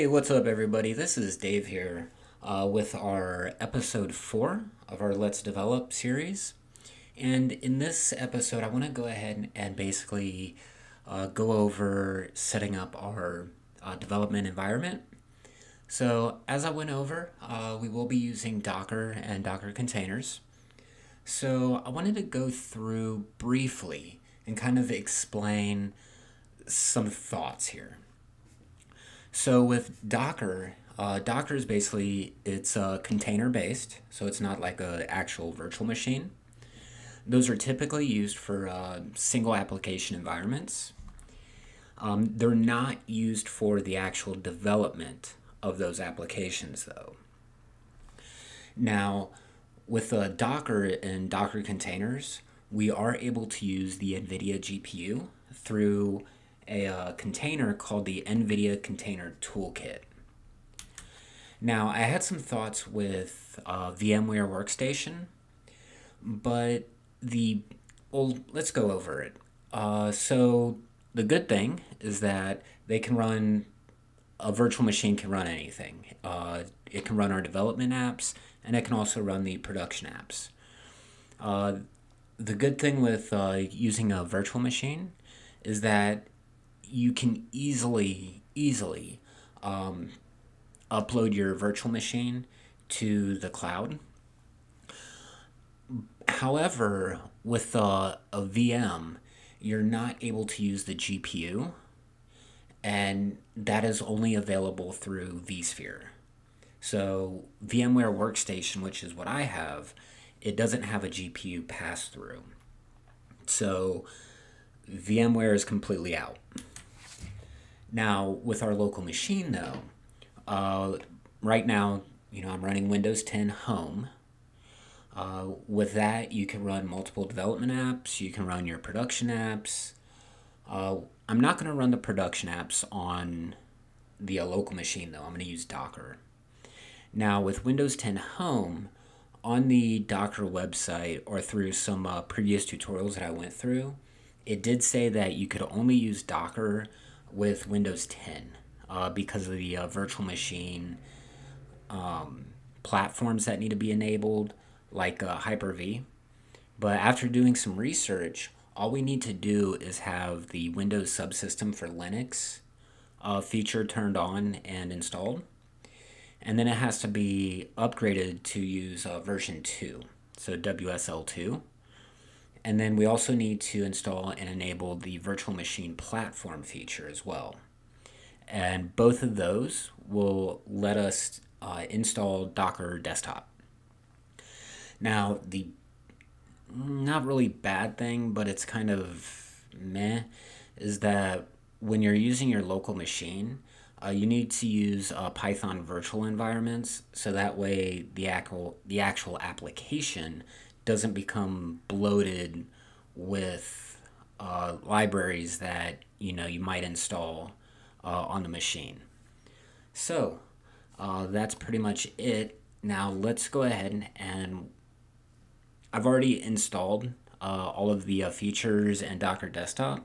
Hey, what's up, everybody? This is Dave here uh, with our episode four of our Let's Develop series. And in this episode, I want to go ahead and, and basically uh, go over setting up our uh, development environment. So, as I went over, uh, we will be using Docker and Docker containers. So, I wanted to go through briefly and kind of explain some thoughts here. So with Docker, uh, Docker is basically it's uh, container based, so it's not like an actual virtual machine. Those are typically used for uh, single application environments. Um, they're not used for the actual development of those applications, though. Now, with uh, Docker and Docker containers, we are able to use the NVIDIA GPU through a uh, container called the NVIDIA Container Toolkit. Now, I had some thoughts with uh, VMware Workstation, but the, well, let's go over it. Uh, so, the good thing is that they can run, a virtual machine can run anything. Uh, it can run our development apps, and it can also run the production apps. Uh, the good thing with uh, using a virtual machine is that you can easily, easily um, upload your virtual machine to the cloud. However, with a, a VM, you're not able to use the GPU, and that is only available through vSphere. So, VMware Workstation, which is what I have, it doesn't have a GPU pass through. So, VMware is completely out. Now, with our local machine, though, uh, right now, you know, I'm running Windows 10 Home. Uh, with that, you can run multiple development apps. You can run your production apps. Uh, I'm not going to run the production apps on the uh, local machine, though. I'm going to use Docker. Now, with Windows 10 Home, on the Docker website or through some uh, previous tutorials that I went through, it did say that you could only use Docker with Windows 10 uh, because of the uh, virtual machine um, platforms that need to be enabled, like uh, Hyper V. But after doing some research, all we need to do is have the Windows subsystem for Linux uh, feature turned on and installed. And then it has to be upgraded to use uh, version 2, so WSL2. And then we also need to install and enable the virtual machine platform feature as well. And both of those will let us uh, install Docker Desktop. Now, the not really bad thing, but it's kind of meh, is that when you're using your local machine, uh, you need to use uh, Python virtual environments so that way the actual the actual application doesn't become bloated with uh, libraries that you know you might install uh, on the machine. So uh, that's pretty much it. Now let's go ahead and I've already installed uh, all of the uh, features and Docker Desktop,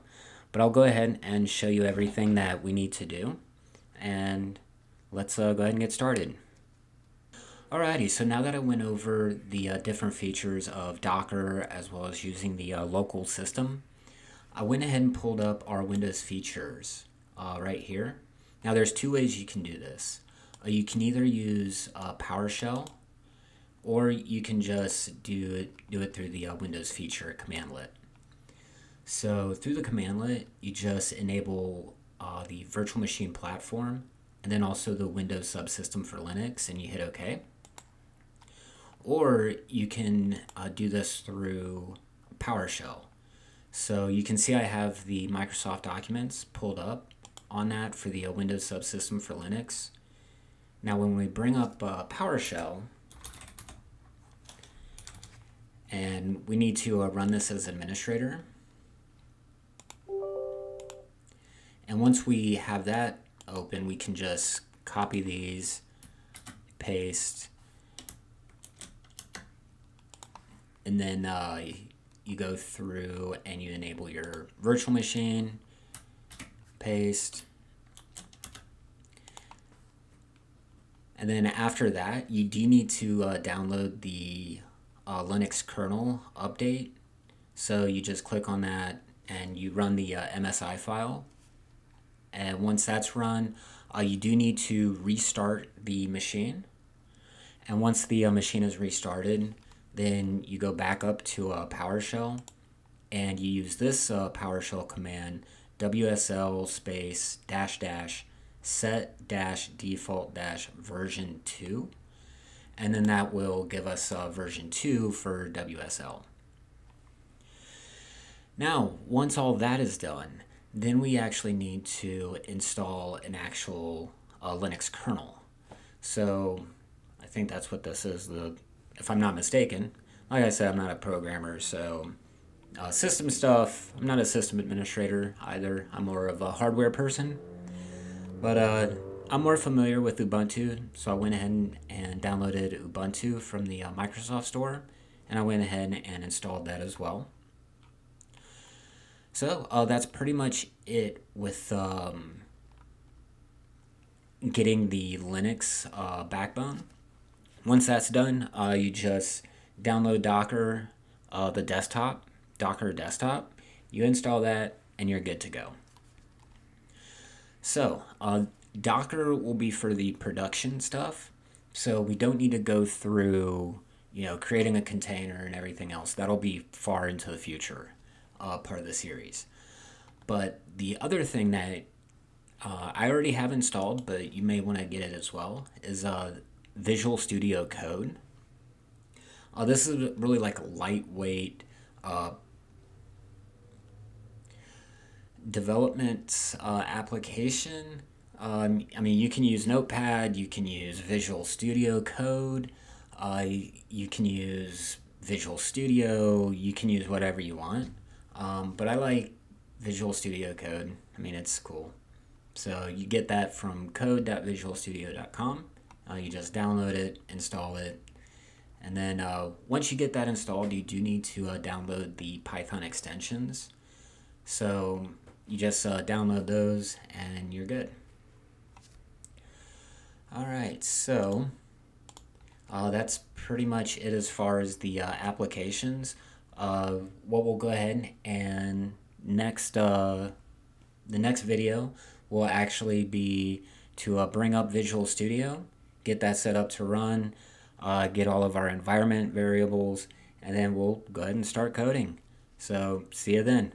but I'll go ahead and show you everything that we need to do, and let's uh, go ahead and get started. Alrighty, so now that I went over the uh, different features of Docker as well as using the uh, local system, I went ahead and pulled up our Windows features uh, right here. Now there's two ways you can do this. Uh, you can either use uh, PowerShell or you can just do it, do it through the uh, Windows feature commandlet. So through the commandlet, you just enable the virtual machine platform and then also the Windows subsystem for Linux and you hit OK. Or you can uh, do this through PowerShell. So you can see I have the Microsoft documents pulled up on that for the uh, Windows subsystem for Linux. Now when we bring up uh, PowerShell, and we need to uh, run this as administrator. And once we have that open, we can just copy these, paste, and then uh, you go through and you enable your virtual machine, paste, And then after that, you do need to uh, download the uh, Linux kernel update. So you just click on that and you run the uh, MSI file. And once that's run, uh, you do need to restart the machine. And once the uh, machine is restarted, then you go back up to a PowerShell and you use this uh, PowerShell command WSL space dash dash set dash default dash version 2 and then that will give us uh, version 2 for WSL. Now, once all that is done, then we actually need to install an actual uh, Linux kernel. So I think that's what this is, the, if I'm not mistaken. Like I said, I'm not a programmer, so uh, system stuff, I'm not a system administrator either. I'm more of a hardware person. But uh, I'm more familiar with Ubuntu, so I went ahead and downloaded Ubuntu from the uh, Microsoft Store, and I went ahead and installed that as well. So uh, that's pretty much it with um, getting the Linux uh, backbone. Once that's done, uh, you just download Docker, uh, the desktop, Docker desktop. You install that, and you're good to go. So, uh, Docker will be for the production stuff. So we don't need to go through, you know, creating a container and everything else. That'll be far into the future uh, part of the series. But the other thing that uh, I already have installed, but you may want to get it as well, is uh, Visual Studio Code. Uh, this is really like a lightweight uh, development uh, application. Um, I mean, you can use Notepad, you can use Visual Studio Code, uh, you can use Visual Studio, you can use whatever you want. Um, but I like Visual Studio Code. I mean, it's cool. So you get that from code.visualstudio.com. Uh, you just download it, install it, and then uh, once you get that installed, you do need to uh, download the Python extensions. So you just uh, download those and you're good. Alright, so uh, that's pretty much it as far as the uh, applications. What we'll go ahead and next, the next video will actually be to bring up Visual Studio, get that set up to run, uh, get all of our environment variables, and then we'll go ahead and start coding. So see you then.